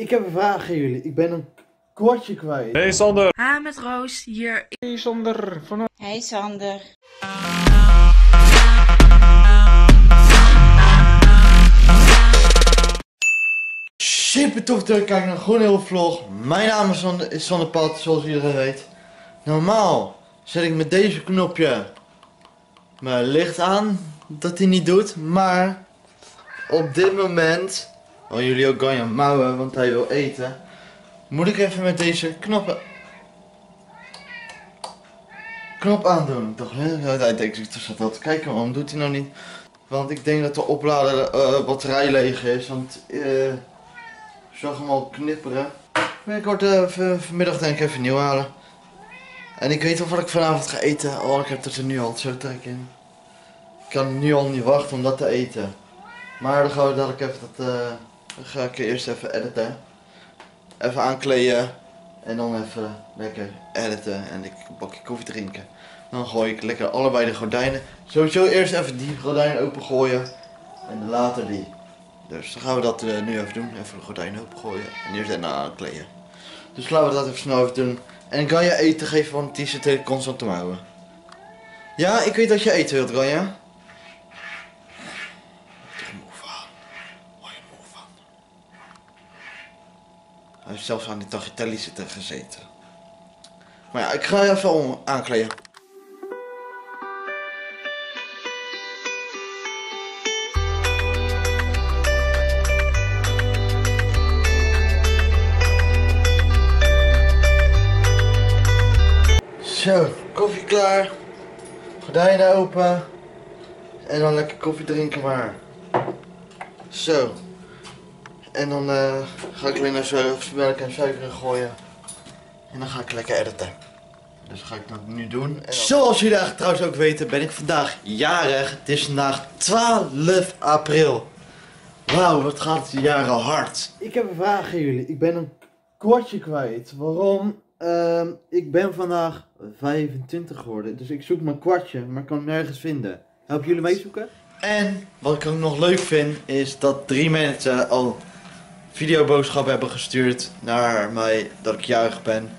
Ik heb een vraag aan jullie. Ik ben een kwartje kwijt. Hey Sander. Ha, met Roos hier. Hey Sander. Van Hey Sander. Super tof dat je kijkt naar een gewoon heel vlog. Mijn naam is Sander, is Sander Pat, zoals iedereen weet. Normaal zet ik met deze knopje mijn licht aan, dat hij niet doet. Maar op dit moment, waar jullie ook Ganja mouwen, want hij wil eten, moet ik even met deze knoppen knop aandoen. Toch heel de tijd denk ik tussen dat te kijken, waarom doet hij nou niet? Want ik denk dat de oplader eh, batterij leeg is, want eh, ik zag hem al knipperen. Ik word eh, vanmiddag denk ik even nieuw halen. En ik weet wel wat ik vanavond ga eten, oh ik heb er nu al zo trek in. Ik kan nu al niet wachten om dat te eten. Maar dan gaan we dadelijk even dat, dan ga ik eerst even editen. Even aankleden. En dan even lekker editen en ik een bakje koffie drinken. Dan gooi ik lekker allebei de gordijnen. Sowieso eerst even die gordijnen opengooien. En later die. Dus dan gaan we dat eh, nu even doen. Even de gordijnen opengooien. En eerst daarna aankleden. Dus laten we dat even snel even doen. En kan je eten geven, want die zit heel constant te mouwen. Ja, ik weet dat je eten wilt, Ganja. Ik ben er moe van. Word je moe van? Hij zelfs aan die tagliatelle zitten gezeten. Maar ja, ik ga je even aankleden. Zo, koffie klaar. Gordijnen open. En dan lekker koffie drinken maar. Zo. En dan eh, ga ik weer naar melk en suiker gooien. En dan ga ik lekker editen. Dus ga ik dat nu doen. En dan- Zoals jullie eigenlijk trouwens ook weten, ben ik vandaag jarig. Het is vandaag 12 april. Wauw, wat gaat het jaren hard. Ik heb een vraag aan jullie. Ik ben een kwartje kwijt. Waarom? Ehm, ik ben vandaag 25 geworden. Dus ik zoek mijn kwartje, maar ik kan het nergens vinden. Helpen jullie meezoeken? En wat ik ook nog leuk vind, is dat drie mensen al videoboodschappen hebben gestuurd naar mij dat ik jarig ben.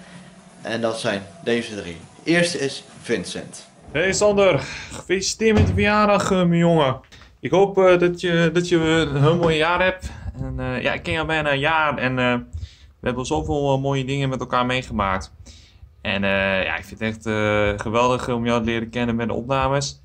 En dat zijn deze drie. Eerste is Vincent. Hey Sander. Gefeliciteerd met de verjaardag, eh, mijn jongen. Ik hoop eh, dat, je, dat je een heel mooi jaar hebt. En, eh, ja, ik ken jou bijna een jaar en we hebben zoveel mooie dingen met elkaar meegemaakt. En ja, ik vind het echt geweldig om jou te leren kennen met de opnames.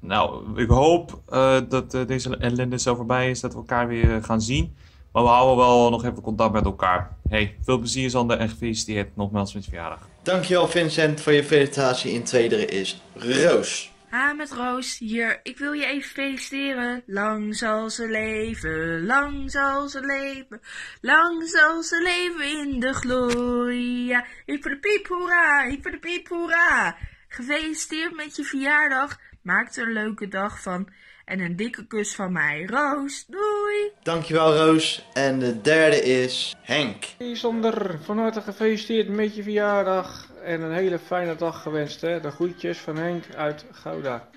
Nou, ik hoop dat deze ellende zo voorbij is, dat we elkaar weer gaan zien. Maar we houden wel nog even contact met elkaar. Hey, veel plezier Sander en gefeliciteerd nogmaals met je verjaardag. Dankjewel Vincent voor je felicitatie. In tweede is Roos. Ha, met Roos hier. Ik wil je even feliciteren. Lang zal ze leven, lang zal ze leven, lang zal ze leven in de gloria. Ik voor de piep, hoera, ik voor de piep, hoera. Gefeliciteerd met je verjaardag. Maak er een leuke dag van. En een dikke kus van mij, Roos. Doei! Dankjewel Roos. En de derde is Henk. Hey Sander, van harte gefeliciteerd met je verjaardag en een hele fijne dag gewenst. Hè? De groetjes van Henk uit Gouda.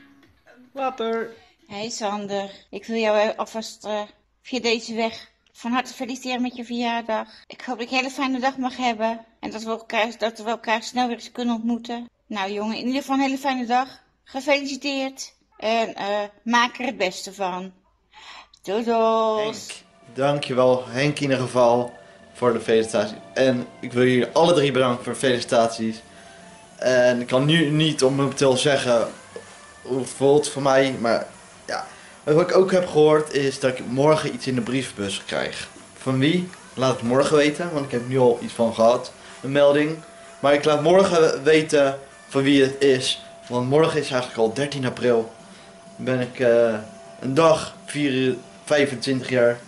Later! Hey Sander. Ik wil jou alvast eh, via deze weg van harte feliciteren met je verjaardag. Ik hoop dat je een hele fijne dag mag hebben. En dat we elkaar, dat we elkaar snel weer eens kunnen ontmoeten. Nou jongen, in ieder geval een hele fijne dag. Gefeliciteerd. En eh, maak er het beste van. Doei Henk. Dankjewel Henk in ieder geval voor de felicitatie. En ik wil jullie alle drie bedanken voor de felicitaties. En ik kan nu niet momenteel zeggen hoe het voelt voor mij. Maar ja, wat ik ook heb gehoord is dat ik morgen iets in de brievenbus krijg. Van wie? Laat het morgen weten, want ik heb nu al iets van gehad. Een melding. Maar ik laat morgen weten van wie het is. Want morgen is eigenlijk al 13 april. Ben ik eh, een dag, 4, 25 jaar.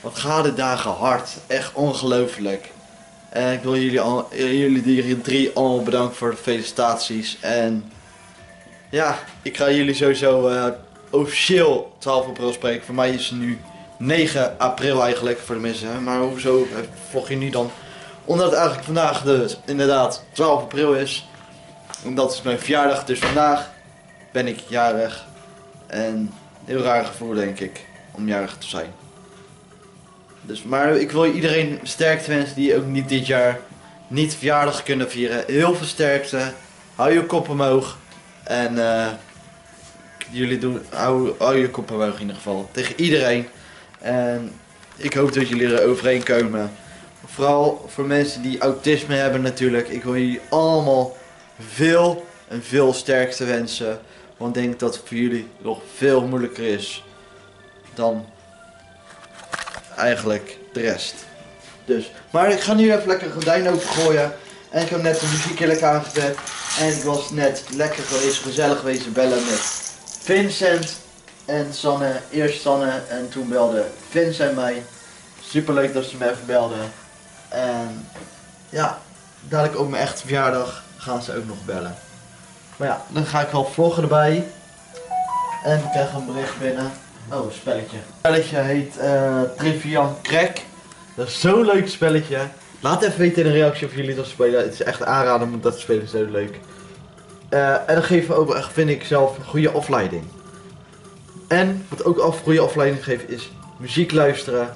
Wat gaan de dagen hard. Echt ongelooflijk. En ik wil jullie, al, jullie drie allemaal bedanken voor de felicitaties. En ja, ik ga jullie sowieso eh, officieel 12 april spreken. Voor mij is het nu 9 april eigenlijk voor de mensen. Maar hoezo eh, vlog je nu dan? Omdat het eigenlijk vandaag dus inderdaad 12 april is. En dat is mijn verjaardag. Dus vandaag ben ik jarig. En heel raar gevoel denk ik om jarig te zijn. Dus, maar ik wil iedereen sterkte wensen die ook niet dit jaar niet verjaardag kunnen vieren. Heel veel sterkte. Hou je kop omhoog. En eh, jullie doen, hou, je kop omhoog in ieder geval. Tegen iedereen. En ik hoop dat jullie er overheen komen. Vooral voor mensen die autisme hebben natuurlijk. Ik wil jullie allemaal veel en veel sterkte wensen. Want ik denk dat het voor jullie nog veel moeilijker is dan eigenlijk de rest. Dus, maar ik ga nu even lekker gordijn opengooien. En ik heb net de muziek heerlijk aangezet. En ik was net lekker geweest, gezellig geweest bellen met Vincent en Sanne. Eerst Sanne en toen belde Vincent mij. Super leuk dat ze me even belden. En ja, dadelijk op mijn echte verjaardag gaan ze ook nog bellen. Maar ja, dan ga ik wel vloggen erbij. En ik krijg een bericht binnen. Oh, een spelletje. Het spelletje heet eh Trivian Crack. Dat is zo'n leuk spelletje. Laat even weten in de reactie of jullie dat spelen. Het is echt aanraden om dat spelen, zo leuk. Eh, en dan geven we ook vind ik zelf, een goede afleiding. En wat ook af goede afleiding geeft is muziek luisteren.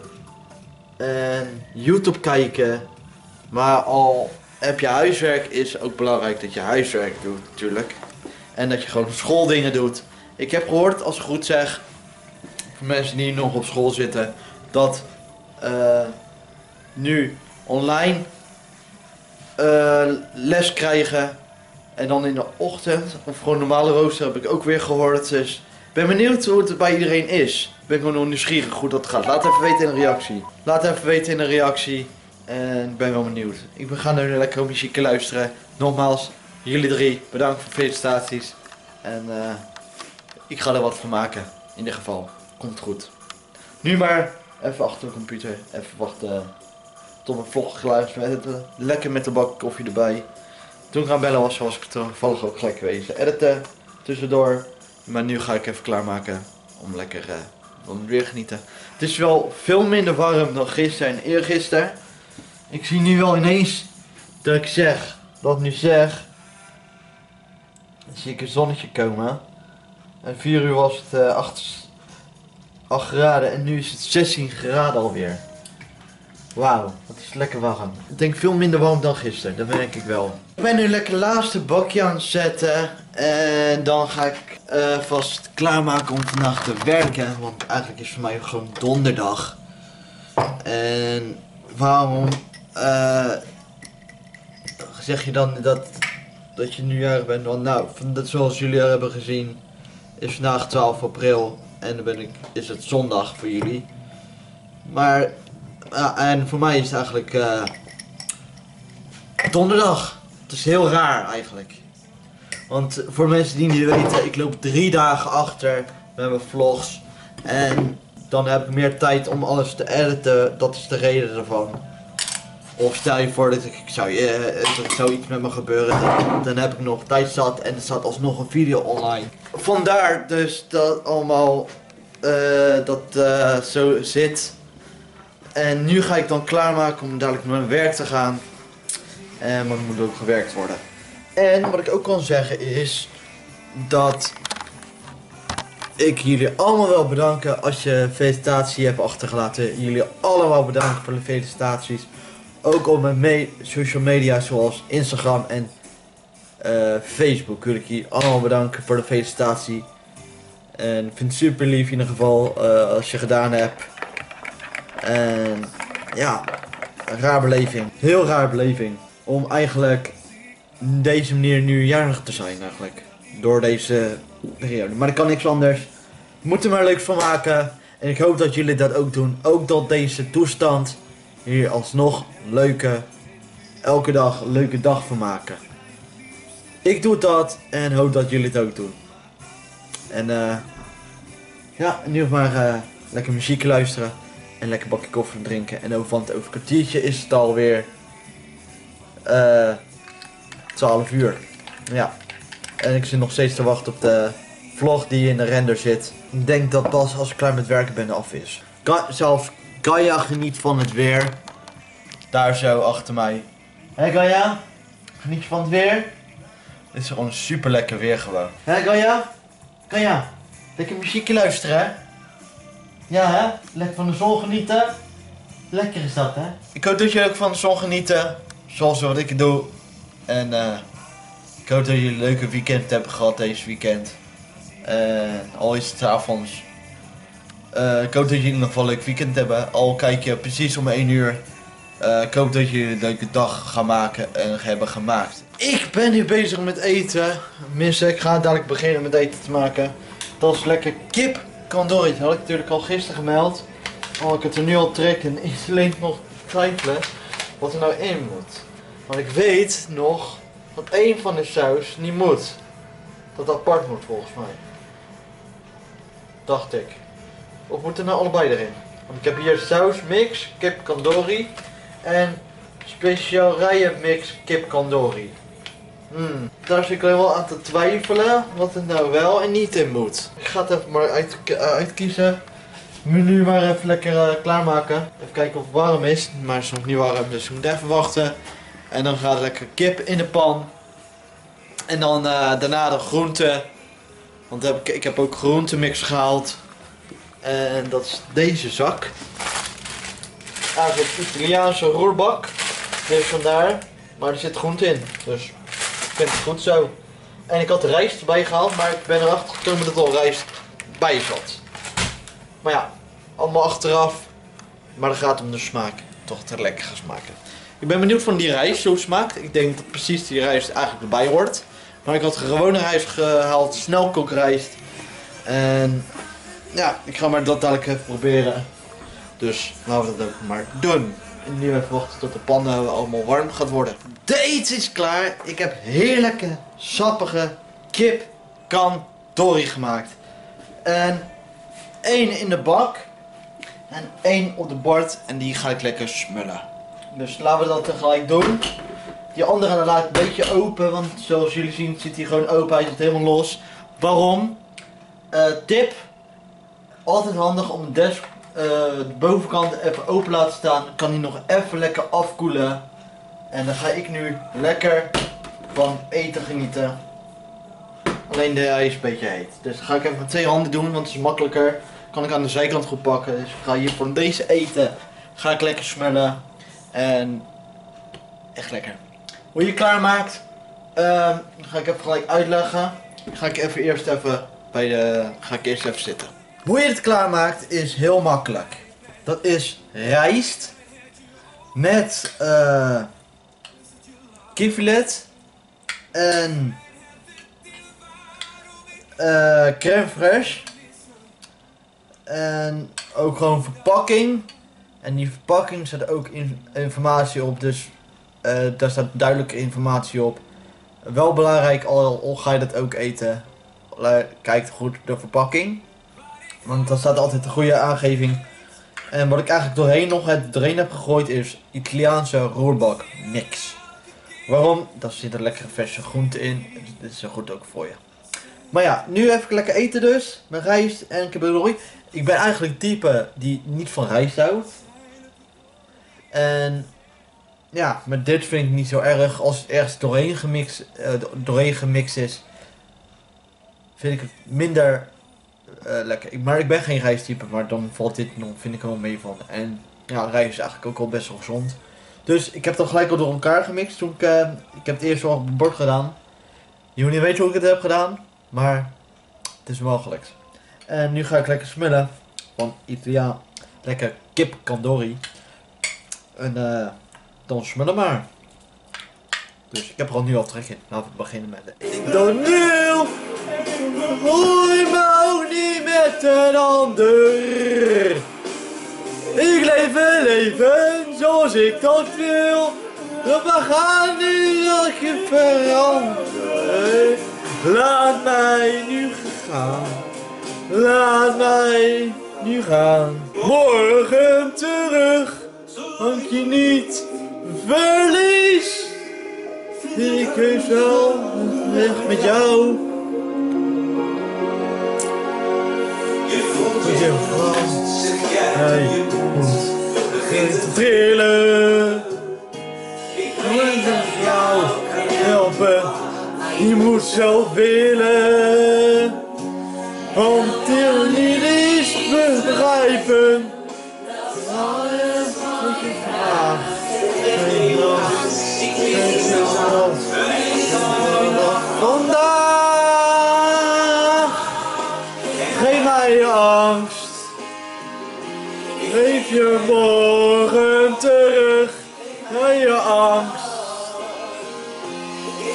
En YouTube kijken. Maar al heb je huiswerk, is ook belangrijk dat je huiswerk doet natuurlijk. En dat je gewoon schooldingen doet. Ik heb gehoord, als ik goed zeg, voor mensen die nog op school zitten, dat eh, nu online eh, les krijgen. En dan in de ochtend, of gewoon normale rooster, heb ik ook weer gehoord. Dus ik ben benieuwd hoe het bij iedereen is. Ik ben gewoon nieuwsgierig hoe dat gaat. Laat even weten in de reactie. Laat even weten in de reactie. En ik ben wel benieuwd. Ik gaan nu lekker muziek luisteren. Nogmaals, jullie drie, bedankt voor felicitaties. En eh, ik ga er wat van maken. In ieder geval. Komt goed. Nu maar even achter de computer. Even wachten tot mijn vlog geluisterd het, Lekker met de bak koffie erbij. Toen gaan bellen was, was ik toevallig ook gelijk. Editen tussendoor. Maar nu ga ik even klaarmaken om lekker eh, weer genieten. Het is wel veel minder warm dan gisteren en eergisteren. Ik zie nu wel ineens dat ik zeg, dat nu zeg. Dan zie ik een zonnetje komen. En 4 uur was het eh 8, 8 graden en nu is het 16 graden alweer. Wauw, dat is lekker warm. Ik denk veel minder warm dan gisteren, dat merk ik wel. Ik ben nu lekker laatste bakje aan het zetten. En dan ga ik eh, vast klaarmaken om vandaag te werken. Want eigenlijk is voor mij gewoon donderdag. En waarom eh, zeg je dan dat, dat je nu jarig bent? Want nou, dat zoals jullie al hebben gezien, is vandaag 12 april. En dan ben ik, is het zondag voor jullie. Maar, ja, en voor mij is het eigenlijk eh, donderdag. Het is heel raar eigenlijk. Want voor mensen die niet weten, ik loop drie dagen achter met mijn vlogs. En dan heb ik meer tijd om alles te editen. Dat is de reden ervan. Of stel je voor dat ik zou, eh, er zou iets met me gebeuren. Dan, heb ik nog tijd zat en er staat alsnog een video online. Vandaar dus dat allemaal eh, dat eh, zo zit. En nu ga ik dan klaarmaken om dadelijk naar mijn werk te gaan. En maar moet ook gewerkt worden. En wat ik ook kan zeggen is dat ik jullie allemaal wil bedanken als je felicitatie hebt achtergelaten. Jullie allemaal bedanken voor de felicitaties. Ook op mijn social media zoals Instagram en eh, Facebook wil ik jullie allemaal bedanken voor de felicitatie. En ik vind het super lief in ieder geval eh, als je gedaan hebt. En ja, een raar beleving. Heel raar beleving. Om eigenlijk deze manier nu jarig te zijn eigenlijk. Door deze periode. Maar ik kan niks anders. We moeten er maar leuk van maken. En ik hoop dat jullie dat ook doen. Ook dat deze toestand hier alsnog leuke, elke dag leuke dag van maken. Ik doe dat en hoop dat jullie het ook doen. En eh ja, nu maar eh, lekker muziek luisteren. En lekker bakje koffie drinken. En over, want over een kwartiertje is het alweer eh 12 uur. Ja. En ik zit nog steeds te wachten op de vlog die in de render zit. Ik denk dat pas als ik klaar met werken ben af is. Ka zelfs Kaya geniet van het weer. Daar zo achter mij. Hé Kaya? Geniet je van het weer? Dit is gewoon een super lekker weer gewoon. Hé Kaya? Kaya? Lekker muziekje luisteren hè? Ja hè? Lekker van de zon genieten? Lekker is dat, hè? Ik hoop dat jullie ook van de zon genieten. Zoals wat ik doe. En eh, ik hoop dat jullie een leuke weekend hebben gehad deze weekend. En al is het avonds. Eh, ik hoop dat jullie nog wel een leuk weekend hebben. Al kijk je precies om 1 uur. Eh, ik hoop dat jullie een leuke dag gaan maken en hebben gemaakt. Ik ben nu bezig met eten. Tenminste, ik ga dadelijk beginnen met eten te maken. Dat is lekker kip kandori. Dat had ik natuurlijk al gisteren gemeld. Oh, ik het er nu al trek en is alleen nog twijfelen wat er nou in moet. Want ik weet nog dat één van de saus niet moet. Dat apart moet volgens mij. Dacht ik. Of moeten nou allebei erin? Want ik heb hier saus mix, kip kandori en speciaal rijen mix kip kandori. Hmm, daar zit ik wel aan te twijfelen wat er nou wel en niet in moet. Ik ga het even maar uit, uh, uitkiezen. Menu maar even lekker uh, klaarmaken. Even kijken of het warm is. Maar het is nog niet warm, dus we moeten even wachten. En dan gaat lekker kip in de pan. En dan uh, daarna de groenten. Want heb ik, ik heb ook groentemix gehaald. En dat is deze zak. Eigenlijk Italiaanse roerbak. Dus vandaar. Maar er zit groente in. Dus ik vind het goed zo. En ik had rijst erbij gehaald. Maar ik ben erachter gekomen dat er al rijst bij zat. Maar ja, allemaal achteraf. Maar dan gaat om de smaak. Toch te lekker gaan smaken. Ik ben benieuwd van die rijst, hoe het smaakt. Ik denk dat precies die rijst eigenlijk erbij hoort. Maar ik had gewone rijst gehaald, snelkookrijst. En ja, ik ga maar dat dadelijk even proberen. Dus laten we dat ook maar doen. En nu even wachten tot de pan allemaal warm gaat worden. De is klaar. Ik heb heerlijke, sappige kip kandori gemaakt. En één in de bak. En één op de bord. En die ga ik lekker smullen. Dus laten we dat tegelijk doen. Die andere laat ik een beetje open. Want zoals jullie zien zit hij gewoon open. Hij zit helemaal los. Waarom? Uh, tip. Altijd handig om de desk, de bovenkant even open laten staan. Kan hij nog even lekker afkoelen. En dan ga ik nu lekker van eten genieten. Alleen de, hij is een beetje heet. Dus dat ga ik even met twee handen doen, want het is makkelijker. Kan ik aan de zijkant goed pakken. Dus ik ga hier voor deze eten. Ga ik lekker smellen. En echt lekker. Hoe je klaarmaakt, uh, ga ik even gelijk uitleggen. Ga ik even eerst even bij de. Ga ik eerst even zitten. Hoe je het klaarmaakt is heel makkelijk. Dat is rijst met uh, kipfilet en uh, crème fraîche en ook gewoon verpakking. En die verpakking staat ook in, informatie op, dus uh, daar staat duidelijke informatie op. Wel belangrijk, al, al ga je dat ook eten, kijk goed de verpakking. Want dat staat altijd een goede aangeving. En wat ik eigenlijk doorheen nog het doorheen heb gegooid is Italiaanse roerbak mix. Waarom? Daar zitten lekkere verse groenten in. Dit is zo goed ook voor je. Maar ja, nu even lekker eten dus. Met rijst en kibbelooi. Ik ben eigenlijk type die niet van rijst houdt. En ja, met dit vind ik niet zo erg. Als het ergens doorheen gemixt, uh, doorheen gemixt is, vind ik het minder lekker. Maar ik ben geen rijsttype, maar dan valt dit nog, vind ik er wel mee van. En ja, rijst is eigenlijk ook wel best wel gezond. Dus ik heb het gelijk al door elkaar gemixt. Ik, uh, ik heb het eerst wel op het bord gedaan. Jullie weten hoe ik het heb gedaan, maar het is wel gelukt. En nu ga ik lekker smullen van Italiaan. Lekker kip kandori. En uh, dan smullen maar. Dus ik heb er al nu al trek in. Laten we beginnen met de toneel. Hoor me ook niet met een ander. Ik leef een leven zoals ik dat wil. We gaan nu dat je veranderen. Laat mij nu gaan. Laat mij nu gaan. Morgen terug. Dank je niet verlies. Ik heus wel weg met jou. you. Hij moet te trillen. Ik moet jou helpen. Je moet zo willen. Want er niet eens begrijpen. Alles wat je vraagt. Vandaag. je morgen terug naar je angst.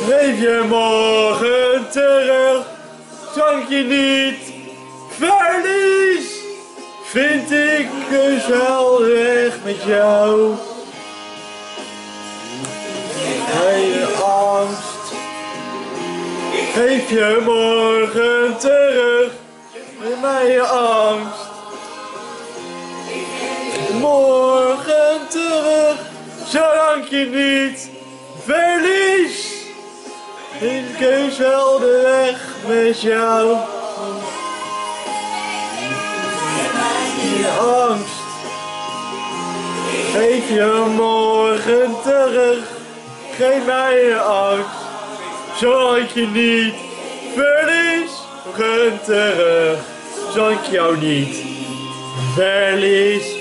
Geef je morgen terug, dank je niet verlies. Vind ik een wel weg met jou. Mij je angst. Geef je morgen terug, met mij je angst. Morgen terug, zolang je niet verlies. Ik keus wel de weg met jou. Je angst. Geef je morgen terug. Geef mij je angst. Zolang je niet verlies. Morgen terug. Zolang ik jou niet verlies.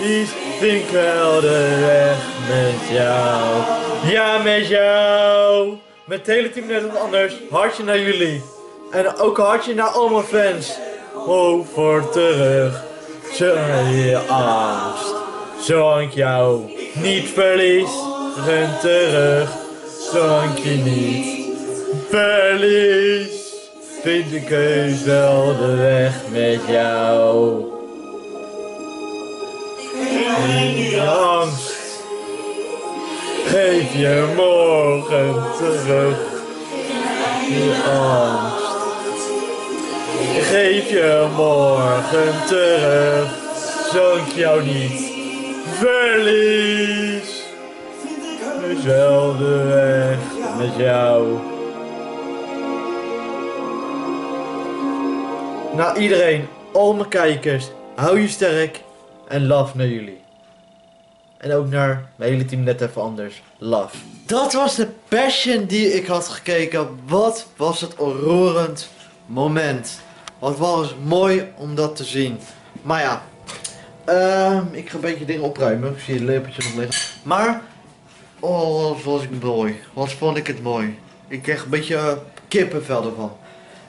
Is vind ik wel de weg met jou. Ja, met jou. Met het hele team net wat anders. Hartje naar jullie. En ook hartje naar al mijn fans. Over terug. Zolang je angst. Zolang ik jou niet verlies. Ren terug. Zolang je niet verlies. Vind ik heus wel de weg met jou. Geen angst. Geef je morgen terug. Je angst. Geef je morgen terug. Zolang ik jou niet verlies. Dezelfde weg met jou. Nou iedereen, al mijn kijkers, hou je sterk en love naar jullie. En ook naar mijn hele team net even anders. Love. Dat was de passion die ik had gekeken. Wat was het roerend moment. Wat was mooi om dat te zien. Maar ja. ehm, ik ga een beetje dingen opruimen. Ik zie het lepeltje nog liggen. Maar. Oh, wat was ik mooi. Wat vond ik het mooi. Ik kreeg een beetje uh, kippenvel ervan.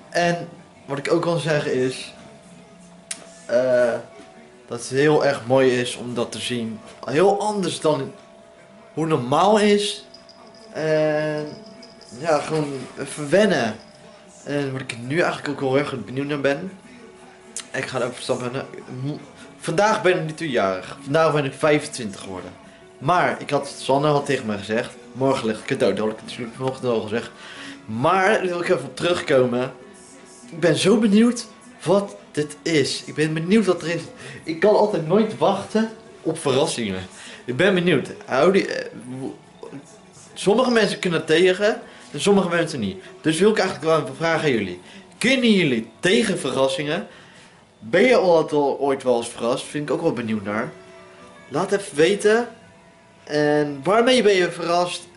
En wat ik ook kan zeggen is. eh, dat het heel erg mooi is om dat te zien. Heel anders dan hoe normaal is. En ja, gewoon even wennen. En wat ik nu eigenlijk ook heel erg benieuwd naar ben. Ik ga het ook verstappen. Vandaag ben ik niet jarig. Vandaag ben ik 25 geworden. Maar ik had, Sanne had tegen me gezegd. Morgen ligt een cadeau. Dat had ik natuurlijk vanochtend al gezegd. Maar wil ik even op terugkomen. Ik ben zo benieuwd wat dit is. Ik ben benieuwd wat er is. Ik kan altijd nooit wachten op verrassingen. Ik ben benieuwd. Hou die, eh, sommige mensen kunnen tegen en sommige mensen niet. Dus wil ik eigenlijk wel vragen aan jullie. Kunnen jullie tegen verrassingen? Ben je al ooit wel eens verrast? Vind ik ook wel benieuwd naar. Laat even weten. En waarmee ben je verrast?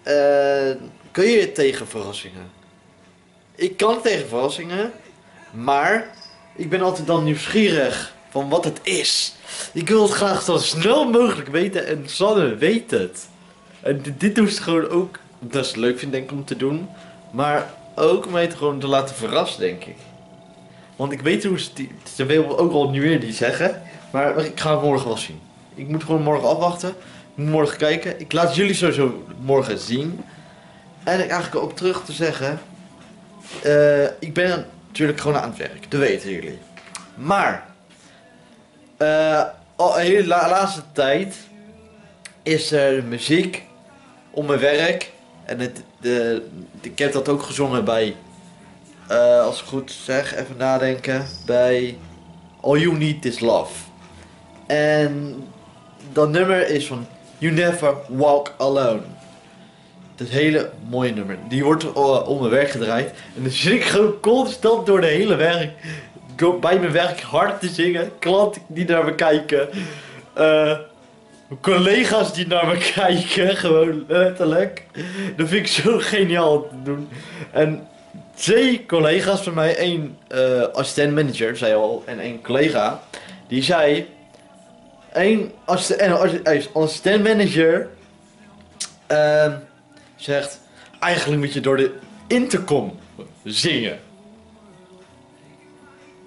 Kun je tegen verrassingen? Ik kan tegen verrassingen. Maar ik ben altijd dan nieuwsgierig van wat het is. Ik wil het graag zo snel mogelijk weten en Sanne weet het. En dit- dit doet ze gewoon ook, dat is leuk vind denk ik om te doen. Maar ook om mij te gewoon te laten verrassen denk ik. Want ik weet hoe ze, die, ze wil ook al nu weer die zeggen. Maar ik ga het morgen wel zien. Ik moet gewoon morgen afwachten. Moet morgen kijken. Ik laat jullie sowieso morgen zien. En ik eigenlijk ook terug te zeggen. eh, ik ben natuurlijk gewoon aan het werk. Dat weten jullie. Maar. eh al een hele la- laatste tijd. Is er muziek om mijn werk. En het, de, ik heb dat ook gezongen bij. eh, als ik goed zeg, even nadenken. Bij All You Need Is Love. En dat nummer is van You Never Walk Alone. Dat hele mooie nummer. Die wordt uh, om mijn werk gedraaid. En dan zit ik gewoon constant door de hele werk. go- Bij mijn werk hard te zingen. Klanten die naar me kijken. eh, collega's die naar me kijken. Gewoon letterlijk. Dat vind ik zo geniaal te doen. En twee collega's van mij. één eh assistent manager, zei al. En één collega. Die zei. Eén assistent, en assi- eh, assistent manager. ehm, zegt. Eigenlijk moet je door de intercom zingen.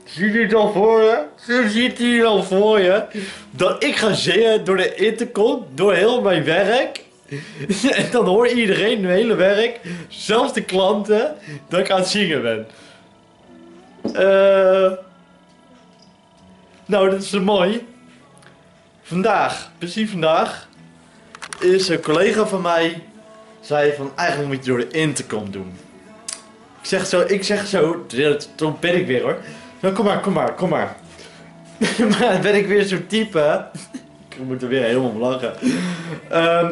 Zie je het al voor je? Zo ziet hij al voor je. Dat ik ga zingen door de intercom, door heel mijn werk. en dan hoort iedereen, mijn hele werk, zelfs de klanten, dat ik aan het zingen ben. Eh nou, dat is mooi. Vandaag, precies vandaag, is een collega van mij, zei van, eigenlijk moet je door de intercom doen. Ik zeg zo, ik zeg zo, toen ben ik weer hoor. Nou, kom maar, kom maar, kom maar. maar dan ben ik weer zo'n type. ik moet er weer helemaal om lachen. Ehm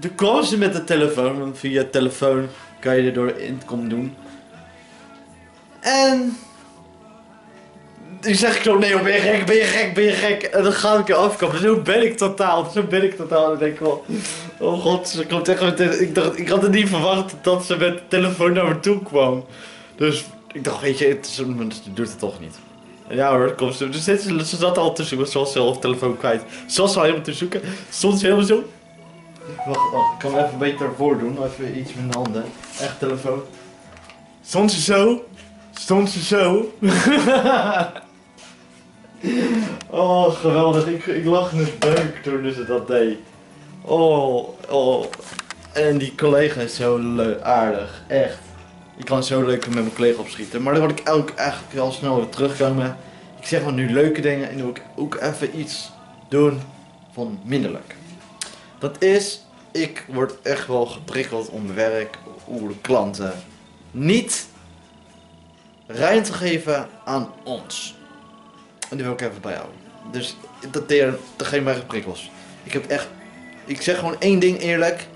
toen kwam ze met de telefoon, want via telefoon kan je er door de intercom doen. En ik zeg ik zo, nee, ben je gek, ben je gek, ben je gek? En dan ga ik er afkomen. Zo ben ik totaal, zo ben ik totaal. En denk ik wel, oh god, ze komt echt ik, dacht, ik had het niet verwacht dat ze met de telefoon naar me toe kwam. Dus ik dacht, weet je, het ze doet het toch niet. Ja hoor, kom ze, dus ze, ze zat al zoeken, ze was zelf telefoon kwijt. Ze was al helemaal te zoeken, ze helemaal zo. Wacht, wacht, ik kan hem even beter voordoen, even iets met mijn handen. Echt telefoon. Stond ze zo, stond ze zo. oh, geweldig. Ik, ik lag in het buik toen ze dat deed. Oh, oh. En die collega is zo leuk, aardig. Echt. Ik kan zo leuk met mijn collega opschieten. Maar dan word ik ook eigenlijk wel snel weer terugkomen. Ik zeg maar nu leuke dingen en dan wil ik ook even iets doen van minder leuk. Dat is, ik word echt wel geprikkeld om werk, de klanten niet ruimte geven aan ons. En die wil ik even bijhouden. Dus dat deed dat geeft mij geprikkels. Ik heb echt, ik zeg gewoon één ding eerlijk.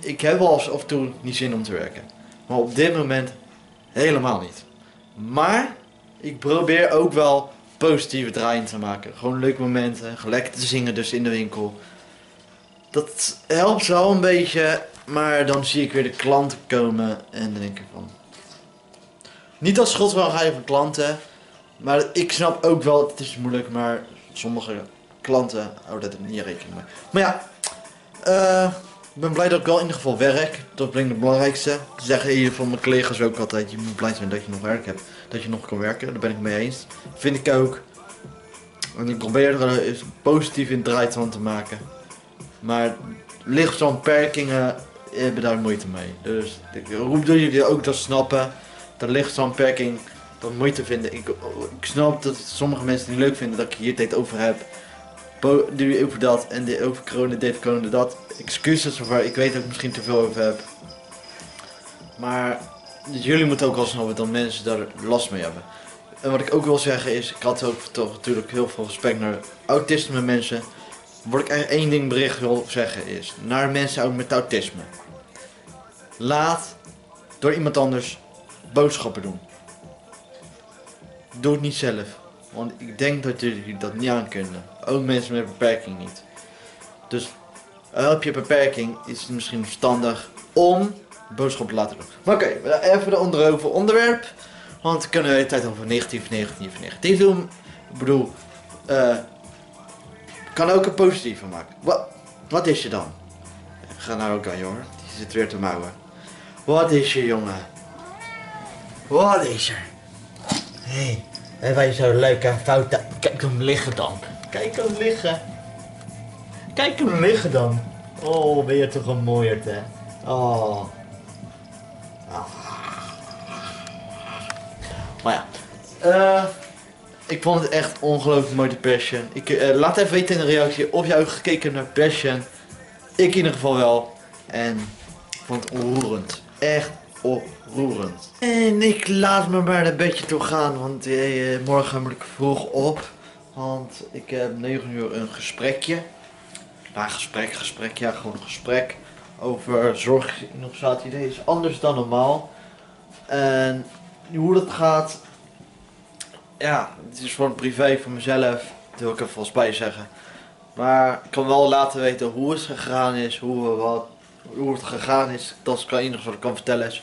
Ik heb wel af en toe niet zin om te werken. Maar op dit moment helemaal niet. Maar ik probeer ook wel positieve draaien te maken. Gewoon leuke momenten, lekker te zingen dus in de winkel. Dat helpt wel een beetje, maar dan zie ik weer de klanten komen en dan denk ik van... Niet als schuld wel ga je van klanten, maar ik snap ook wel, het is moeilijk, maar sommige klanten houden er niet rekening mee. Maar ja, eh, ik ben blij dat ik wel in ieder geval werk. Dat ben ik het belangrijkste. Dat zeggen hier van mijn collega's ook altijd. Je moet blij zijn dat je nog werk hebt. Dat je nog kan werken. Daar ben ik mee eens. Vind ik ook. En ik probeer er positief in draait van te maken. Maar licht zo'n beperkingen hebben daar moeite mee. Dus ik roep dat jullie ook dat snappen. Dat ligt zo'n beperking dat moeite vinden. Ik, ik snap dat sommige mensen het niet leuk vinden dat ik hier dit over heb. Nu over dat en dit over corona dit, corona dat. Excuses zover. Ik weet dat ik misschien te veel over heb. Maar jullie moeten ook wel snappen dat mensen daar last mee hebben. En wat ik ook wil zeggen is, ik had ook toch natuurlijk heel veel respect naar autisme mensen. Wat ik eigenlijk één ding bericht wil zeggen is, naar mensen ook met autisme. Laat door iemand anders boodschappen doen. Doe het niet zelf. Want ik denk dat jullie dat niet aan kunnen. Ook mensen met beperking niet. Dus heb je beperking, is het misschien verstandig om boodschappen te laten doen. Maar oké, even de onderover onderwerp. Want we kunnen de hele tijd over negatief, negatief, negatief doen. Ik bedoel, eh kan ook een positief van maken. Wat, wat is je dan? Ga nou ook aan, jongen. Die zit weer te mouwen. Wat is je, jongen? Wat is er? Hé, hey, hebben wij zo'n leuke foto? Kijk hem liggen dan. Kijk hem liggen. Kijk hem liggen dan. Oh, ben je toch een mooierd, hè? Oh. Ah. Maar ja. eh, ik vond het echt ongelooflijk mooi, de Passion. Ik, eh, laat even weten in de reactie of jij ook gekeken hebt naar Passion. Ik in ieder geval wel. En ik vond het onroerend. Echt En ik laat me maar een beetje toe gaan, want eh, eh, morgen moet ik vroeg op. Want ik heb 9 uur een gesprekje. Nou, gesprek, gesprek, ja, gewoon een gesprek. Over zorginnovatie. Deze is anders dan normaal. En hoe dat gaat, ja, het is gewoon privé voor mezelf. Dat wil ik even vast bij zeggen. Maar ik kan wel laten weten hoe het gegaan is, hoe, wat, hoe het gegaan is. Dat is het enige wat ik kan vertellen is.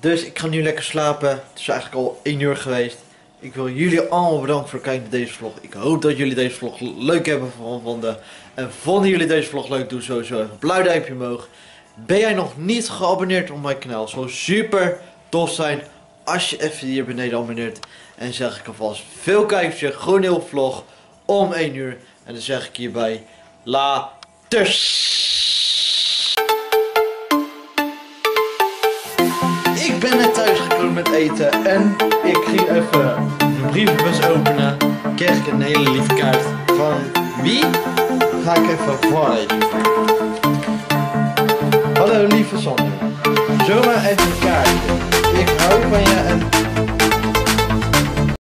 Dus ik ga nu lekker slapen. Het is eigenlijk al 1 uur geweest. Ik wil jullie allemaal bedanken voor het kijken naar deze vlog. Ik hoop dat jullie deze vlog leuk hebben gevonden. En vonden jullie deze vlog leuk, doe sowieso even een blauw duimpje omhoog. Ben jij nog niet geabonneerd op mijn kanaal? Zou super tof zijn als je even hier beneden abonneert. En zeg ik alvast veel kijkers, gewoon heel vlog om 1 uur. En dan zeg ik hierbij, la Dus. Ik ben net thuisgekomen met eten en ik ging even de brievenbus openen. Kreeg ik een hele lieve kaart van wie? Ga ik even voorlezen. Hallo lieve Sander. Zomaar even een kaartje. Ik hou van je en